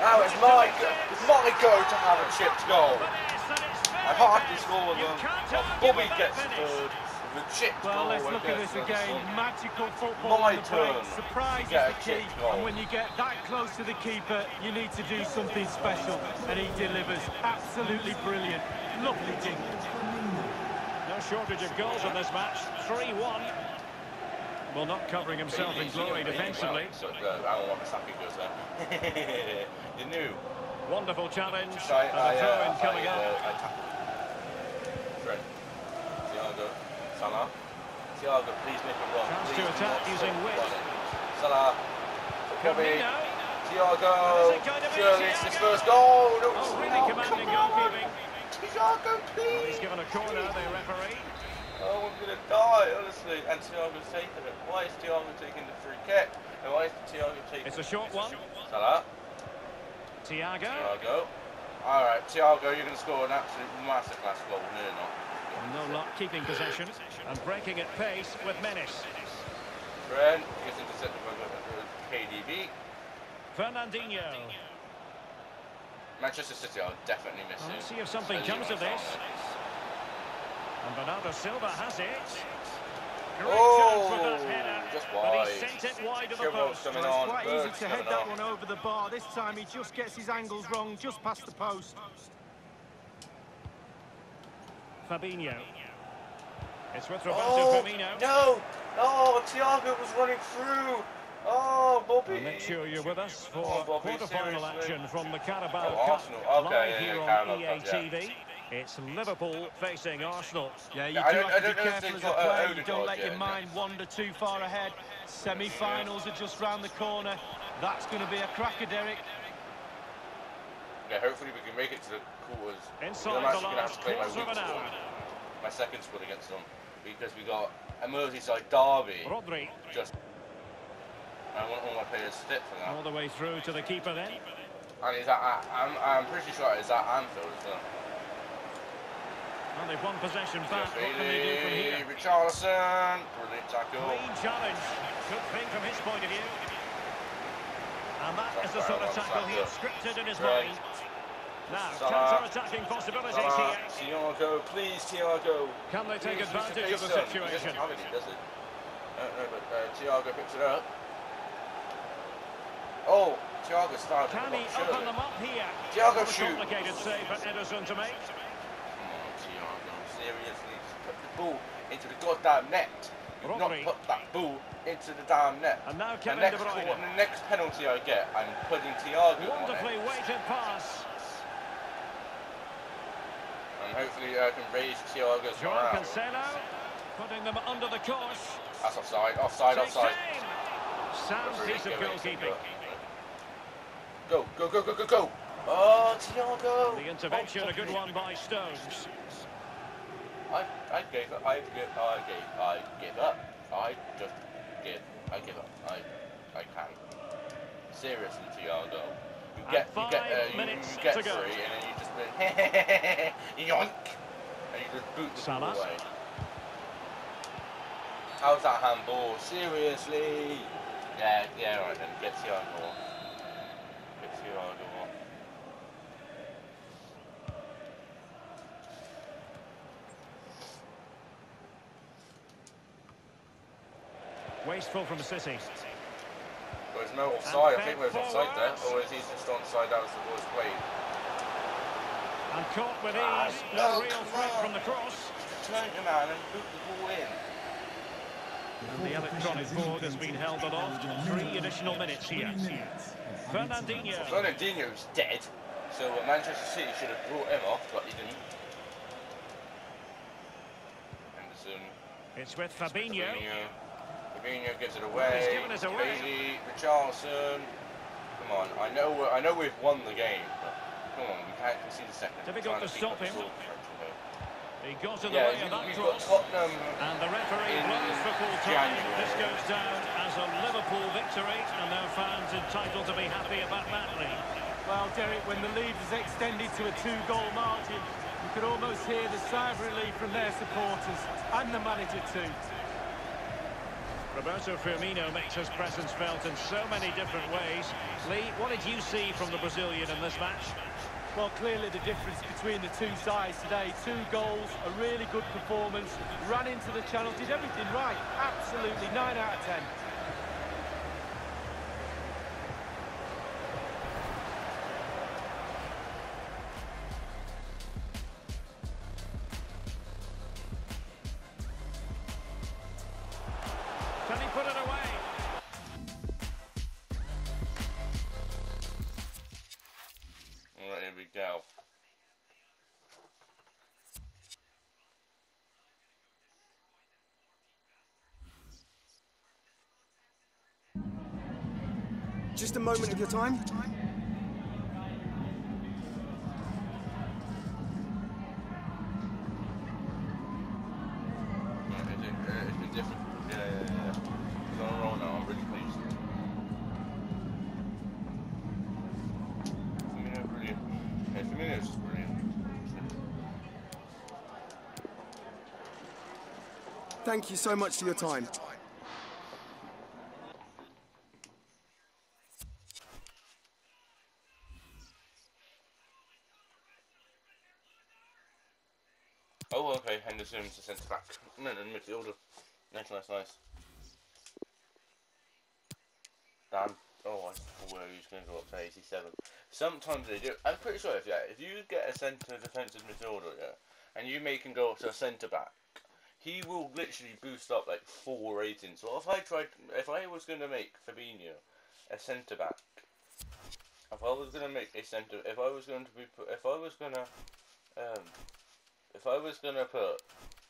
Now it's my go. It's go to have a chipped goal. Finesse, and it's I hardly score them. can't But argue Bobby gets finish. Third with Well, goal. let's look at this again. Magical football My on the break. turn Surprise get is a the key. goal. And when you get that close to the keeper, you need to do something special. And he delivers. Absolutely brilliant. Lovely dink. No shortage of goals in this match. 3-1. Well, not covering himself in glory defensively. So, uh, I don't want Saki goes there. you knew. Wonderful challenge. So I, And I, a throw-in uh, coming I, up. I tap. Fred. Thiago. Salah. Thiago, please make a run. Chance to attack using width. Salah. Firmino. Thiago. Is it going to be Surely it's his first goal. No, Oh, really oh, commanding goalkeeping. Thiago, Well, please. he's given a corner, the referee. Oh, I'm gonna die, honestly. And Thiago's taking it. Why is Thiago taking the free kick? And why is Thiago taking It's a short one. Salah. Thiago. Thiago. Alright, Thiago, you're going to score an absolute masterclass goal. No, you're not. No luck keeping possession and breaking at pace with menace. Trent gets intercepted by KDB. Fernandinho. Manchester City are definitely missing. Let's see if something Sergio comes of this. And Bernardo Silva has it. Great Oh, chance with that header, just but wide. he sent it wide of the post. coming Well, it's quite Berg's easy to head that on. one over the bar. This time he just gets his angles wrong, just past the post. Fabinho. It's with Roberto Oh, Firmino. no! Oh, Thiago was running through. Oh, Bobby. And make sure you're with us for Oh, Bobby, quarter-final seriously. action from the Carabao Oh, Cup Arsenal. Okay, live yeah, here yeah, on Carabao EA Cup, yeah. TV. It's Liverpool facing Arsenal. Yeah, you Yeah, I do don't- I have to don't be careful as a uh, player. You don't let yet, your yeah. mind wander too far ahead. Semi-finals are just round the corner. That's going to be a cracker, Derek. Yeah, hopefully we can make it to the quarters. Inside I'm actually going to have to play my weak squad. My second squad against them. Because we got a Merseyside derby. Rodri Just. I want all my players fit for that. all the way through to the keeper then. And it's at, I'm, I'm pretty sure it's at Anfield as well. And they've won possession back. What can they do from here? Richarlison, brilliant tackle. Clean challenge. Good thing from his point of view. And that is the sort of tackle he had scripted in his Right. mind. Now, counter-attacking possibilities Salah, here. Thiago, please, Thiago. Can they take Please, advantage of the Mason. He situation? doesn't have any, does he? No, no, but uh, Thiago picks it up. Oh, Thiago started Can he open surely. them up here? Thiago, What a shoot. complicated save for Ederson to make. Come on, Thiago, seriously, just put the ball into the goddamn net. You've not put that ball into the damn net. And now The Kevin next, De Bruyne. call- the next penalty I get, I'm putting Thiago on Wonderfully it. weighted pass. And hopefully I can raise Thiago's Joao morale. Cancelo putting them under the course. That's offside, offside, Takes offside. aim. Sound Referee, piece of give it to goalkeeping. Go, go, go, go, go, go. Oh, Thiago. The intervention, Oh, a good one by Stones. I, I gave up. I gave, I gave, I give up. I just give. I give up. I, I can't. Seriously, Thiago. You get, you get, uh, you, you get to free, go. and then you just went, yoink, and you just boot the Salah. ball away. How's that handball? Seriously? Yeah, yeah, right then. Get Thiago. Get Thiago. Wasteful from City. There's no offside. I think there's offside there. Or is he just onside That was the ball's played? And caught with ah, ease. No real threat from the cross. Turn your man and boot the ball in. And the electronic board has been held aloft. Three additional minutes here. Fernandinho. Fernandinho's dead. So Manchester City should have brought him off, but he didn't. Henderson. It's with Fabinho. Fabinho. Fabinho gives it away. He's given us away. Bailey, Richarlison. Come on, I know I know we've won the game, but come on, we can't see the second. Difficult to stop him. He got in the yeah, way of that cross. Tottenham and the referee blows for full time. This goes down as a Liverpool victory, and their fans entitled to be happy about that lead. Well, Derek, when the lead is extended to a two-goal margin, you could almost hear the sigh of relief from their supporters and the manager too. Roberto Firmino makes his presence felt in so many different ways. Lee, what did you see from the Brazilian in this match? Well, clearly the difference between the two sides today. Two goals, a really good performance, ran into the channel, did everything right. Absolutely, 9 out of 10. Just a moment of your time. Thank you so much for your time. Henderson's a centre back. No, no, midfielder. Nice, nice, nice. Dan. Oh, I thought he's going to go up to 87. Sometimes they do. I'm pretty sure if yeah, if you get a centre defensive midfielder, yeah, and you make him go up to a centre back, he will literally boost up like four ratings. So if I tried, if I was going to make Fabinho a centre back, if I was going to make a centre, if I was going to be, if I was going to, um, if I was gonna put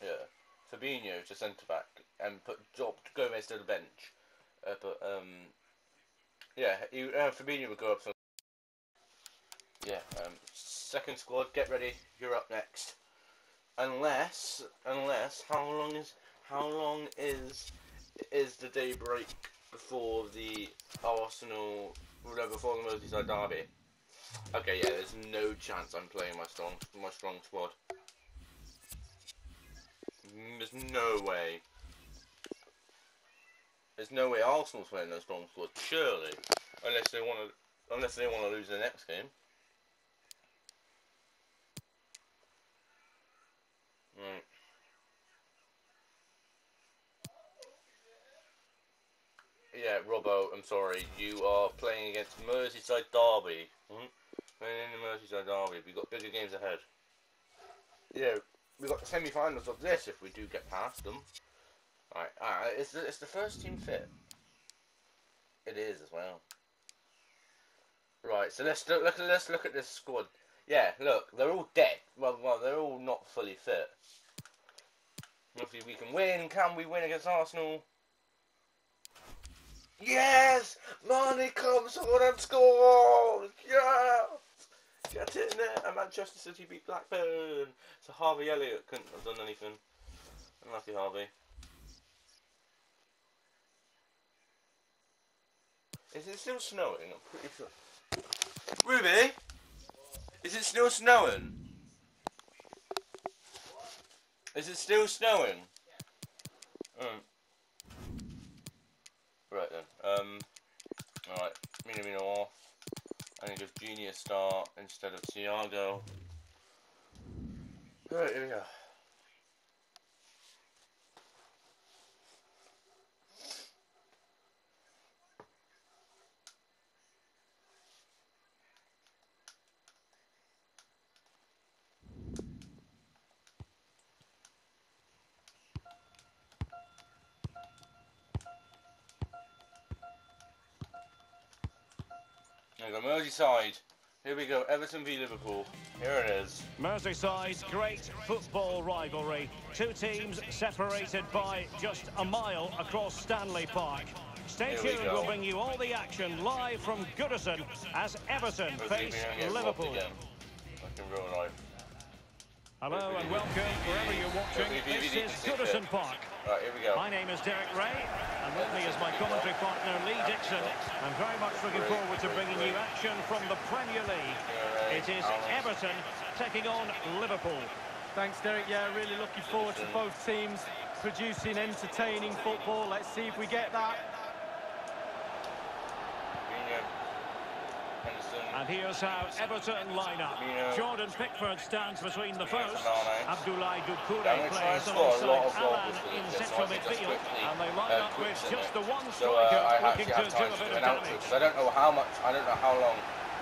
yeah Fabinho to centre back and put Joe Gomez to the bench, uh, but um yeah, you, uh, Fabinho would go up. So yeah, um, second squad, get ready. You're up next. Unless, unless, how long is how long is is the day break before the Arsenal, before the Merseyside derby? Okay, yeah, there's no chance I'm playing my strong my strong squad. There's no way. There's no way Arsenal's playing those squad, surely. Unless they want to, unless they want to lose the next game. Right. Yeah, Robbo, I'm sorry. You are playing against Merseyside Derby. Hmm? Playing in the Merseyside Derby. We've got bigger games ahead. Yeah, we've got the semi-finals of this if we do get past them. Alright, alright, is the, is the first team fit? It is as well. Right, so let's look, look let's look at this squad. Yeah, look, they're all dead. Well, well, they're all not fully fit. Hopefully we can win. Can we win against Arsenal? Yes! Money comes on and scores! Yeah! Get in there! And Manchester City beat Blackburn! So Harvey Elliott couldn't have done anything. Unlucky Harvey. Is it still snowing? I'm pretty sure. Ruby? Is it still snowing? Is it still snowing? Mm. Right then. Um. Alright. Minamino off. I'm going to give Gini a start instead of Thiago. Right, here we go. There we go, Merseyside. Here we go, Everton v Liverpool. Here it is. Merseyside's great football rivalry. Two teams separated by just a mile across Stanley Park. Stay tuned, we will bring you all the action live from Goodison as Everton face Liverpool. Hello and welcome wherever you're watching. This is Goodison Park. Right, here we go. My name is Derek Ray, and with me is my commentary partner Lee Dixon. I'm very much looking forward to bringing you action from the Premier League. It is Everton taking on Liverpool. Thanks, Derek. Yeah, really looking forward to both teams producing entertaining football. Let's see if we get that. And here's how Everton line up. Jordan Pickford stands between the posts. Abdoulaye Doucouré plays alongside Allan in central midfield. And they line up with just the one striker looking to do a bit of damage. I don't know how much, I don't know how long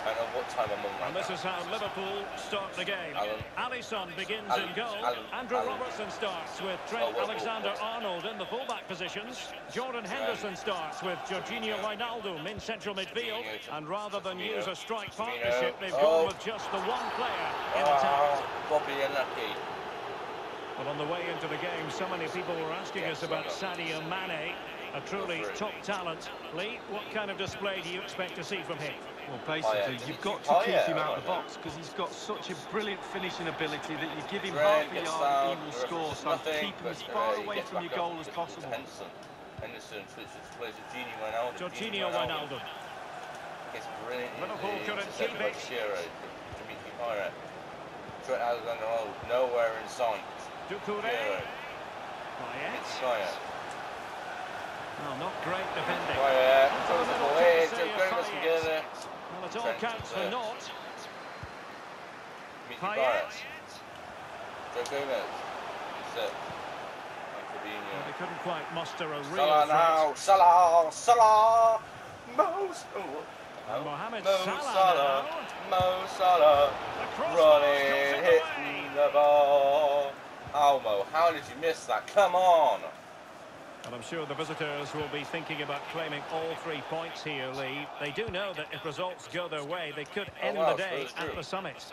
I know what time I'm on right And this now. is how Liverpool start the game. Alan. Alisson begins Alan. in goal. Alan. Andrew. Robertson starts with oh, Trent Oh, whoa, whoa, Alexander-Arnold in the fullback positions. Jordan Henderson starts with Georginio Wijnaldum in central midfield. And rather than use a strike partnership, they've Oh. gone with just the one player in ah, attack. Oh, Bobby unlucky. Well, on the way into the game, so many people were asking us about Sadio Mane, a truly top talent. Lee, what kind of display do you expect to see from him? Well, basically, you've got to Oh, keep him out oh, of the box because he's got such a brilliant finishing ability that you give him half a yard, down, he will score. So keep him as uh, far away from your goal as to possible. Henderson. Switches plays with Gini Wijnaldum. Georginio Wijnaldum. It's brilliant. Liverpool couldn't keep it. Shearer, Dimitri Payet. Trent Alexander-Arnold nowhere in sight. Shearer, Payet. Payet. Well, not great defending. Payet. Into the Throws the middle ball to in. Joe Gomez Payet. together. Well, it all counts for naught. Payet. Payet. Gomez. That's it. And Fabinho. Well, they couldn't quite muster a real Salah now. Salah. Salah. Mo. Oh. And Mohamed Mo Salah Salah. Mo Salah. The Running, comes in the hitting the ball. Oh, Mo, how did you miss that? Come on. And I'm sure the visitors will be thinking about claiming all three points here, Lee. They do know that if results go their way, they could Oh, end wow, the day so at the summit.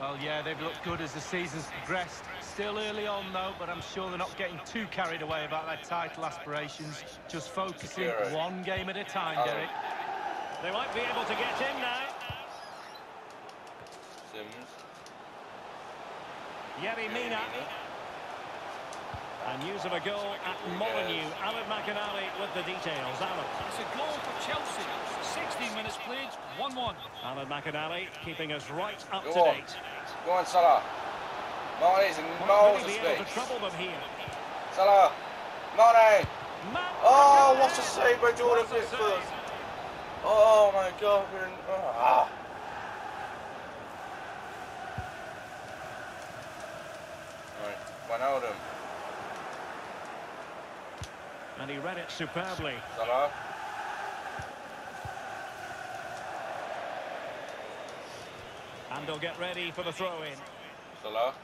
Well, yeah, they've looked good as the season's progressed. Still early on, though, but I'm sure they're not getting too carried away about their title aspirations. Just focusing Zero. one game at a time, Alan. Derek. They might be able to get in now. Sims. Yerry Mina. And news of a goal at Molineux. Alan McInally with the details. Alan. It's a goal for Chelsea. 16 minutes played, 1-1. Alan McInally keeping us right up Go to on. date. Go on, Salah. Mane's in miles of be to space. trouble them here. Salah. Mane. Oh, McInally. what a save by Jordan Pickford. Oh, my God. We're in... Ah. Right. Wijnaldum. And he read it superbly. Salah. And they'll get ready for the throw-in. Salah.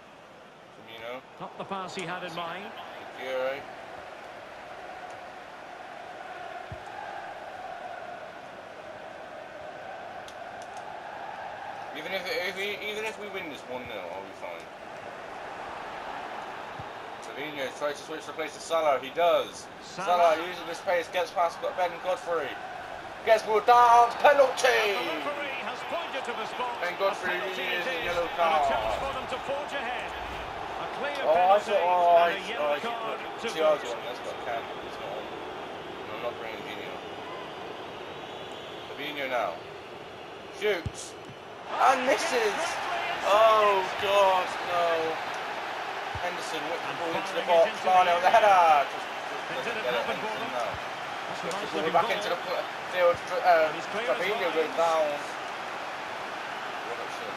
Firmino. Not the pass he had in mind. Giro. Even if, if we, even if we win this 1-0, I'll be fine. Savino tries to switch the place to Salah. He does. Salah. Salah, using his pace, gets past Ben Godfrey. Gets more down. Penalty! The has pointed to the spot. Ben Godfrey A penalty using it his is, yellow and card. a chance for them to forge ahead. A clear Oh, I thought, oh, I, oh, yellow I should card to Thiago That's got Cam. It's not. I'm not bringing Fabinho. Fabinho now. Shoots. And misses. Oh, God, no. Henderson whipped the ball into the box. Mane the header. Just, just doesn't get it. Henderson them. now. That's a Puts nice the ball back into the field. Uh, And he's clear as Fabinho goes down. Robertson.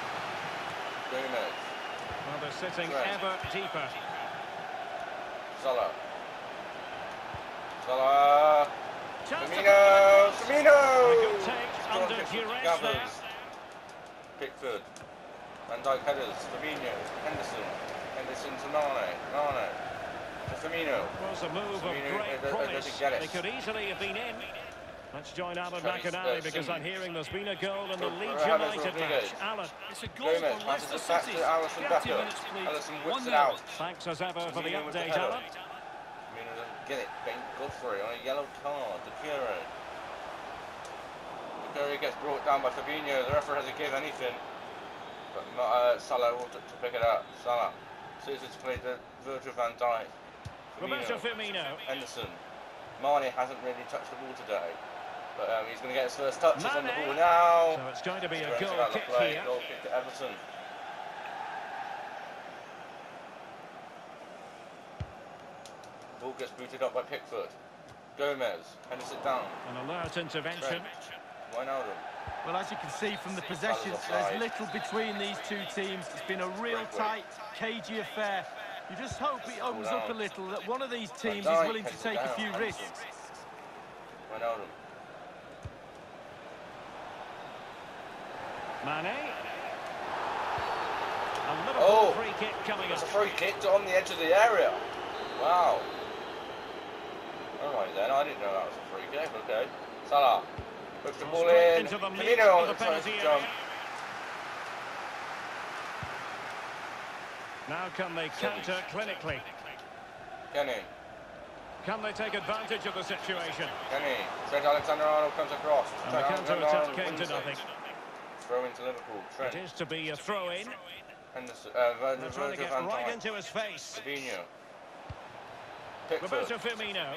Gomez. Well, they're sitting Right. ever deeper. Salah. Salah. Firmino. Firmino. A good take Jordan under Pickford duress gathers. there. Pickford. Van Dijk headers. Firmino. Henderson. Henderson to Mane. Mane. To Firmino. was a move of great uh, uh, promise. it. They could easily have been in. Let's join Alan McInally because I'm hearing there's been a goal in the Leeds United match. Alan. It's a goal Gomez, for Leicester City. To Alisson Becker. Minutes, Alisson whips it out. Thanks as ever for the update, Alan. Mina doesn't get it. Ben Godfrey on a yellow card. Doucouré. Doucouré gets brought down by Fabinho. The referee hasn't given anything. But uh, Salah will to, to pick it up. Salah. Suits to play the Virgil van Dijk. Roberto Firmino. Henderson. Mane hasn't really touched the ball today. But um, he's going to get his first touches Mane. on the ball now. So it's going to be a goal kick play. here. Goal kick to Everton. Ball gets booted up by Pickford. Gomez, Henderson down. An alert intervention. Wijnaldum. Well, as you can see from the possession, there's little between these two teams. It's been a real tight, cagey affair. You just hope it opens up a little, that one of these teams is willing to take a few risks. Mane. A Liverpool oh, free kick coming it's up. a free kick on the edge of the area. Wow. Alright then, I didn't know that was a free kick. Okay. Salah. Puts the ball in. The on the penalty jump. Now can they counter clinically? Kenny. Can they take advantage of the situation? Kenny. Trent Alexander-Arnold comes across. And the counter-attack came to nothing. Throw into Liverpool. Trent. It is to be a throw-in. Henderson. Uh, They're trying to get right into his face. Fabinho. Pickford. Roberto Firmino.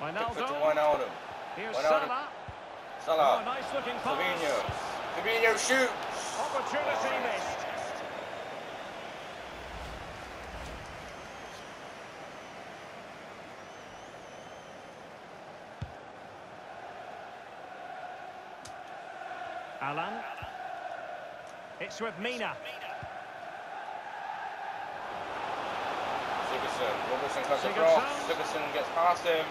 Wijnaldum. Pickford to Wijnaldum. Here's Wijnaldum. Salah. Salah. Oh, nice looking pass. Fabinho. Fabinho shoots. Opportunity oh. missed. Alan. It's with Mina. Sigurdsson. Robertson comes across. Sigurdsson gets past him.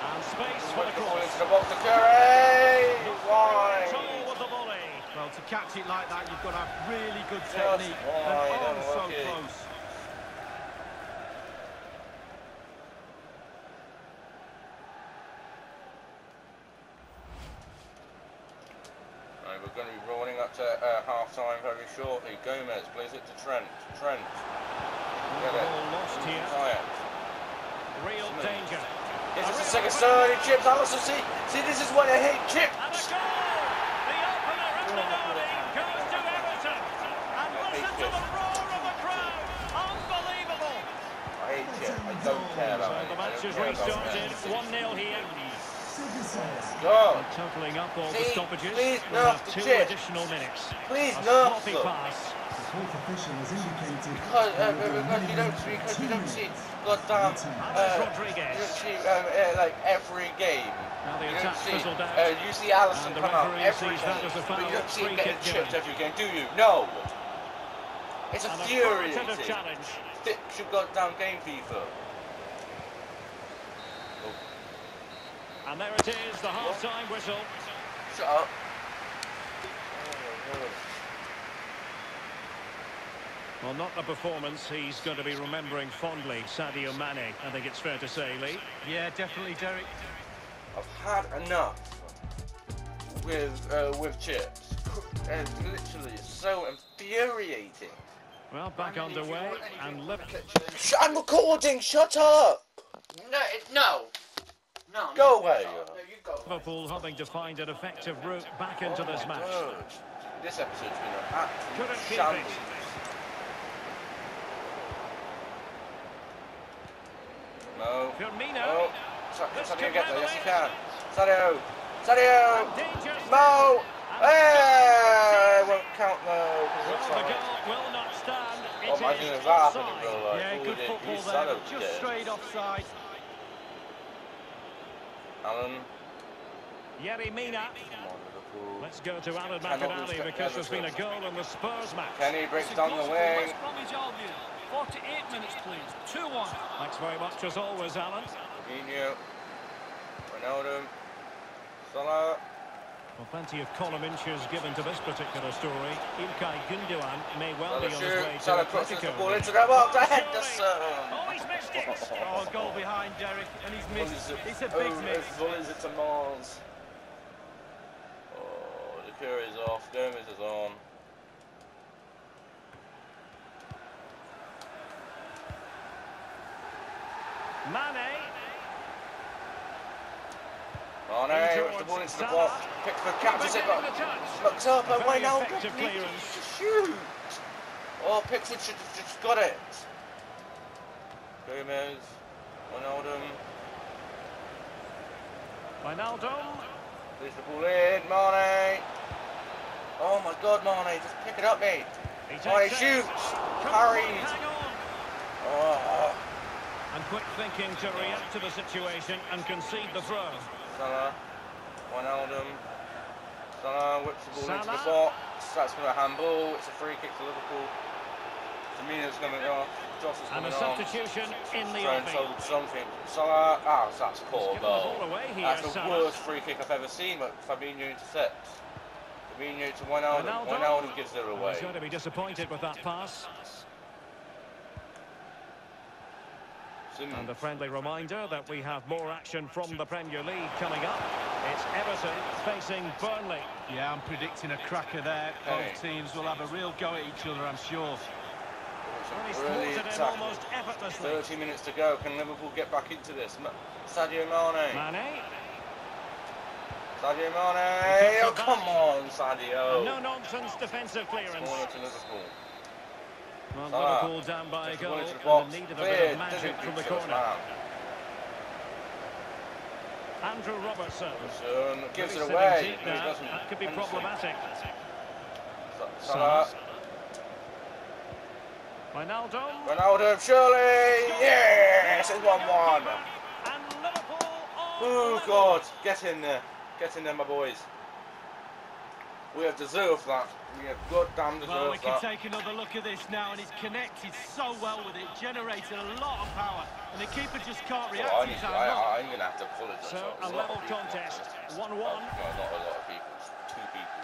And space for the cross. into the box to Curry. Why? Well, to catch it like that, you've got to have really good technique. And oh, so close. we're going to be rolling up to uh, half time very shortly. Gomez plays it to Trent. Trent. Get it. lost here. Zayat. Real It's the second third. Chips. Alisson, see, see, this is what I hate. Chip. And a goal. The opener in the morning goes to Everton. And listen to the roar of the crowd. Unbelievable. I hate Chip. I don't care about so the match has restarted. 1-0 here. Go. Totaling up all please, the stoppages. Please we'll have two chip. additional minutes. Please a sloppy pass. The fourth official has indicated because, uh, because you don't see, because you don't see, goddamn, uh, Rodriguez. you don't see, um, uh, like every game. Now the you attack don't see, fizzled out. uh, you see Alisson And the come out referee every sees that game, a but foul. you don't see him Free getting chipped every game, do you? No. It's a infuriating. authoritative challenge. Fix your goddamn game, FIFA. And there it is, the half-time whistle. Shut up. Well, not the performance he's going to be remembering fondly, Sadio Mane, I think it's fair to say, Lee. Yeah, definitely, Derek. I've had enough with uh, with chips. It's literally so infuriating. Well, back underway, and look... Sh I'm recording, shut up! No, no. No, go no, away. No, you go Liverpool hoping to find an effective route back into oh this match. God. This episode's been an absolute Couldn't keep shambles. it. No. Firmino. Oh. So, This Sadio get there. Yes, he can. Sadio. Sadio. Mo. Hey! Won't count though. Well, the goal will not stand. Oh, imagine if that happened in real life. Yeah, good football there, but just straight offside. Alan. Yerry Mina. Come on, Liverpool. Let's go to Alan Cannot lose McInally to because there's been a goal in the Spurs match. Kenny breaks It's down the for wing. West Bromwich Albion. 48 minutes, please. 2-1. Thanks very much as always, Alan. Fabinho. Ronaldo. Salah. Well, plenty of column inches given to this particular story. Ilkay Gundogan may well be on his way to Salah crosses the ball into the well to Henderson. Oh, he's missed it. oh, goal behind Derek, and he's missed. It's a big oh, miss. As well as it's a Mars. Oh, Curry's off. Gomez is on. Mane. Oh no, whips the ball into the box. Pickford catches it, but looks up and Wijnaldum shoot. Oh, Pickford should have just got it. Gomez, Wijnaldum. Wijnaldum. Leaves the ball in, Mane. Oh my God, Mane, just pick it up, mate. Oh, he shoots. Carries. Oh. And quick thinking to react to the situation and concede the throw. Salah, Wijnaldum, Salah whips the ball Salah. into the box, that's from a handball, it's a free kick to Liverpool. Firmino's coming off, Joss is coming And a substitution on. in the offing. something. Salah, ah, that's poor goal. That's the worst free kick I've ever seen, but Fabinho intercepts. Fabinho to Wijnaldum, Wijnaldum gives it away. He's going to be disappointed with that pass. And a friendly reminder that we have more action from the Premier League coming up. It's Everton facing Burnley. Yeah, I'm predicting a cracker there. Both teams will have a real go at each other, I'm sure. Really almost effortlessly. 30 minutes to go. Can Liverpool get back into this? Sadio Mane. Mane. Sadio Mane. Oh, come on, Sadio. Oh. No nonsense defensive clearance. Corner to Liverpool. Well, Liverpool down by a goal and the need of a bit of magic from the corner. Andrew Robertson. Robertson gives it away. That could be problematic. Salah. Wijnaldum. Wijnaldum, surely. Yes, it's 1-1. Oh, God. Get in there. Get in there, my boys. We have deserved that. We have goddamn deserved that. Well, we can that. take another look at this now, and he's connected so well with it, generated a lot of power, and the keeper just can't react well, I need to, I, am going to have to apologise. So, a, a level contest, 1-1. One, one. no, not a lot of people, two people.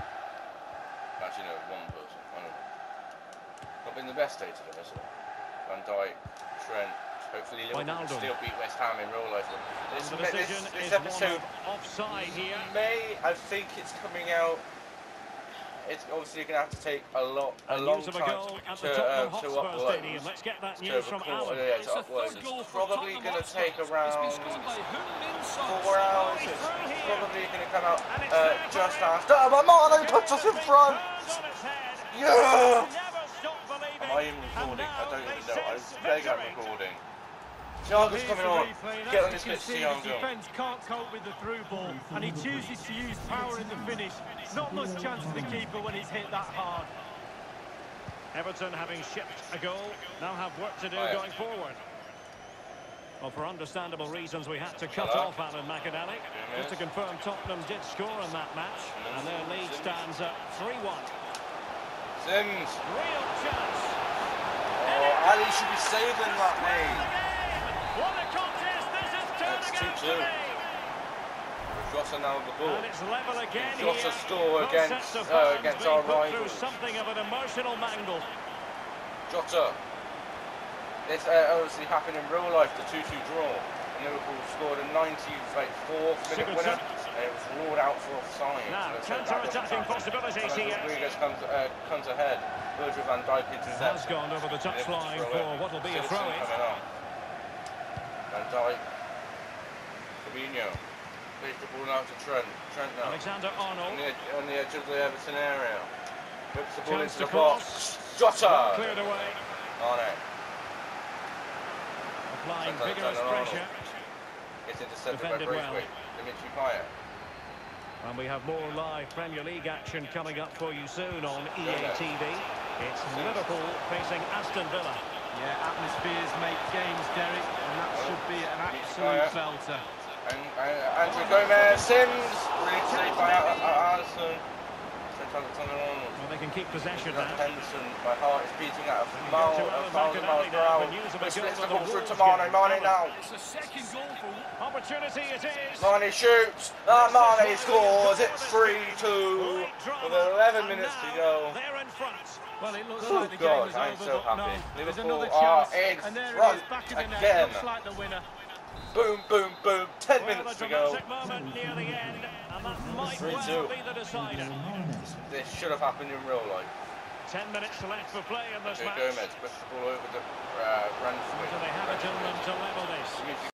Actually, no, one person. I don't know. Not been the best day today, has it? Van Dijk, Trent, Hopefully Liverpool still beat West Ham in real life. This, this, this episode offside here. May I think it's coming out it's obviously going to have to take a lot, a, a long time to, uh, to upload. Stadium. Let's get that news from Alan. Yeah, to upload. It's probably going to take around four hours. It's probably going to come out uh, just after. Oh, Mane puts us in front. Yeah. Am I recording? I don't even know. I beg I'm recording. Thiago's coming on. Get on this pitch, Thiago. The defence can't cope with the through ball, and he chooses to use power in the finish. Not much chance for the keeper when he's hit that hard. Everton having shipped a goal, now have work to do going forward. Well, for understandable reasons, we had to cut Hello. off Alan McInally. Just to confirm, Tottenham did score in that match, and their lead stands at 3-1. Sims. Real chance. Oh, Ali should be saving that, mate. 2-2. Jota now the ball. It's level again Jota score against, uh, against our rivals. something of an emotional mangle. Jota. This uh, obviously happened in real life, the 2-2 draw. Liverpool scored a 94th minute winner. And it was ruled out for offside. Now, so counter-attacking possibilities here. Rodriguez comes, uh, comes ahead. Virgil van Dijk intercepts. Has gone over the touchline for what will be a throw-in. Van Dijk Fabinho. Plays the ball out to Trent. Trent now. Alexander Arnold. On the, on the edge of the Everton area. Whips the ball Chance into the box. Jota! Cleared away. On it. Applying vigorous pressure. Gets intercepted Defended by Braithwaite. Well. Dimitri Payet. And we have more live Premier League action coming up for you soon on EA TV. It's Liverpool facing Aston Villa. Yeah, atmospheres make games, Derek, and that should be an absolute belter. And, uh, Andrew Gomez, Sims, brilliant save by Alisson. Well, they can keep possession now. Henderson, my heart is beating at a mile, a thousand miles per hour. Splits the ball through to Mane, Mane now. It's a second goal for opportunity it is. Mane shoots. Uh, Mane scores. It's 3-2 with 11 minutes to go. They're in front. Well, it looks Oh, like the God, game is I'm over, so happy. no, there's Liverpool another are chance, in and there front it is, back of the net, again. looks like the winner. Boom, boom, boom. 10 Well, minutes to go. moment near the end, and that might 3-2. be the decider. This should have happened in real life. Ten minutes left for play in this Okay, match. Gomez puts the ball over to uh, Ransford. Do they have in them to level this?